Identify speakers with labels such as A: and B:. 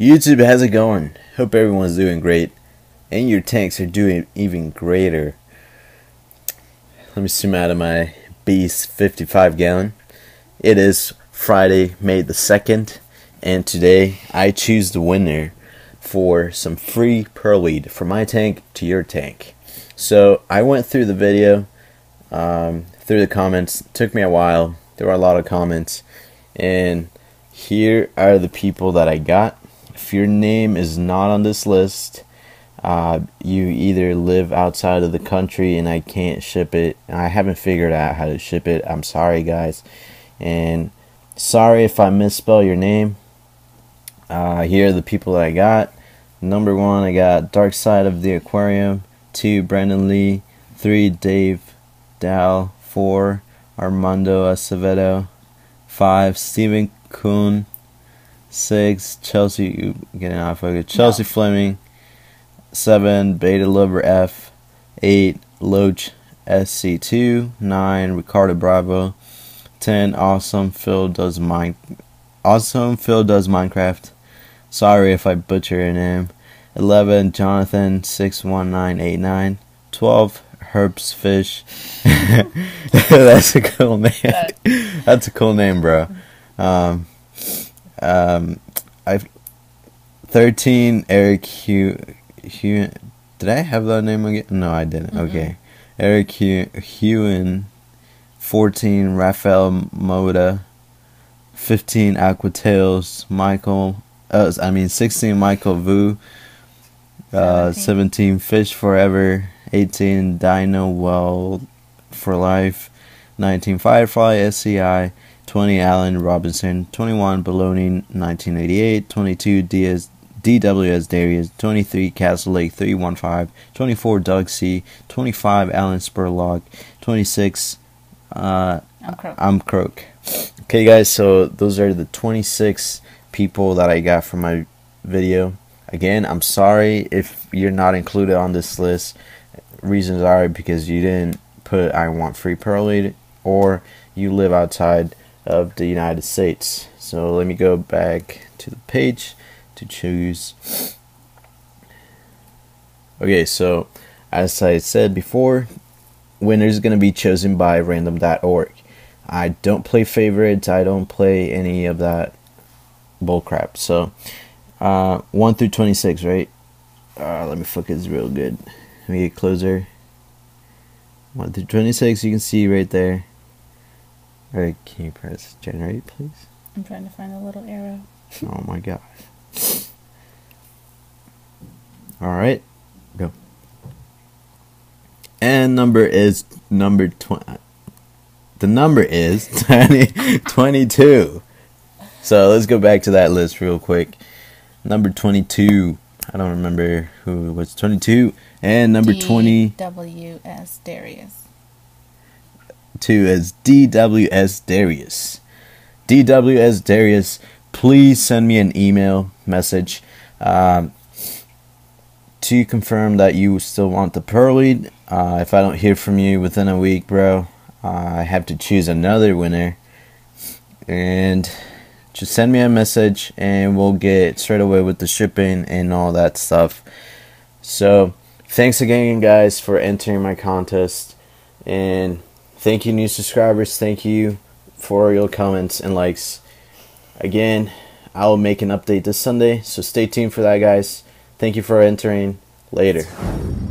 A: YouTube, how's it going? Hope everyone's doing great. And your tanks are doing even greater. Let me zoom out of my Beast 55 gallon. It is Friday, May the 2nd, and today I choose the winner for some free pearlweed from my tank to your tank. So I went through the video, um, through the comments. It took me a while. There were a lot of comments, and here are the people that I got. If your name is not on this list, uh, you either live outside of the country and I can't ship it. I haven't figured out how to ship it. I'm sorry, guys. And sorry if I misspell your name. Uh, here are the people that I got. Number one, I got Dark Side of the Aquarium. Two, Brandon Lee. Three, Dave Dow. Four, Armando Acevedo. Five, Stephen Kuhn. Six, Chelsea. Getting off focus. Chelsea no. Fleming. Seven, Beta Lover F. Eight, Loach SC2. Nine, Ricardo Bravo. Ten, Awesome Phil does mine. Awesome Phil does Minecraft. Sorry if I butcher your name. 11. Jonathan 61989. 12. Herbs Fish. That's a cool name. That's a cool name, bro. Um, um, I've 13. Eric Hugh. Hugh. Did I have that name again? No, I didn't. Mm-hmm. Okay. Eric Hugh, Hewen. 14. Raphael Moda. 15. Aquatails. Michael uh, I mean 16 Michael Vu, uh, 17 Fish Forever, 18 Dino Well for Life, 19 Firefly SCI, 20 Allen Robinson, 21 Baloney 1988, 22 DS, DWS Darius, 23 Castle Lake 315, 24 Doug C, 25 Alan Spurlock, 26 uh, I'm Croak. I'm Croak. Okay, guys, so those are the 26 people that I got from my video. Again, I'm sorry if you're not included on this list. Reasons are because you didn't put I want free pearlweed or you live outside of the United States. So let me go back to the page to choose. Okay, so as I said before, winners going to be chosen by random.org. I don't play favorites. I don't play any of that bullcrap. So, uh, 1 through 26, right? Uh, let me focus real good. Let me get closer. 1 through 26, you can see right there. Alright, can you press generate, please?
B: I'm trying to find a little arrow.
A: oh my gosh. Alright, go. And number is number 20. The number is 20, 22. So let's go back to that list real quick. Number 22. I don't remember who was 22. And number D 20.
B: DWS Darius.
A: 2 is DWS Darius. DWS Darius, please send me an email message um, to confirm that you still want the pearlweed. Uh, if I don't hear from you within a week, bro, uh, I have to choose another winner. And just send me a message and we'll get straight away with the shipping and all that stuff. So, thanks again, guys, for entering my contest. And thank you, new subscribers. Thank you for your comments and likes. Again, I'll make an update this Sunday, so stay tuned for that, guys. Thank you for entering. Later.